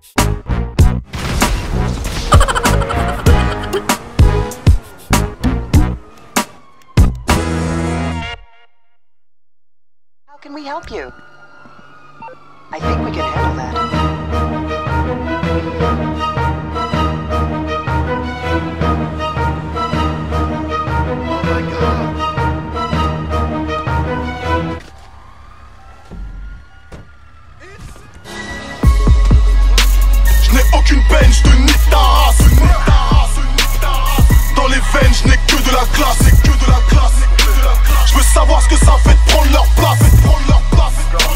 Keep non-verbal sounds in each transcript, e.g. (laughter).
How can we help you? I think we can help. Aucune peine, je te nique ta race. Dans les veines, je n'ai que de la classe C'est que de la classe Je veux savoir ce que ça fait de prendre leur place prendre leur place.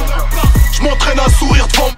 Je m'entraîne à sourire devant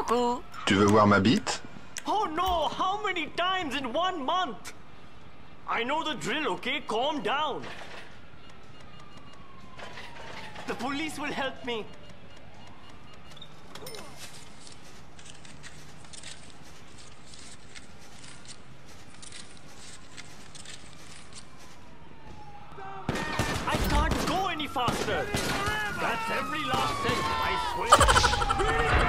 Coucou. Tu veux voir ma bite Oh no, how many times in one month? I know the drill, okay? Calm down. The police will help me. I can't go any faster. That's every last cent, I swear. (laughs)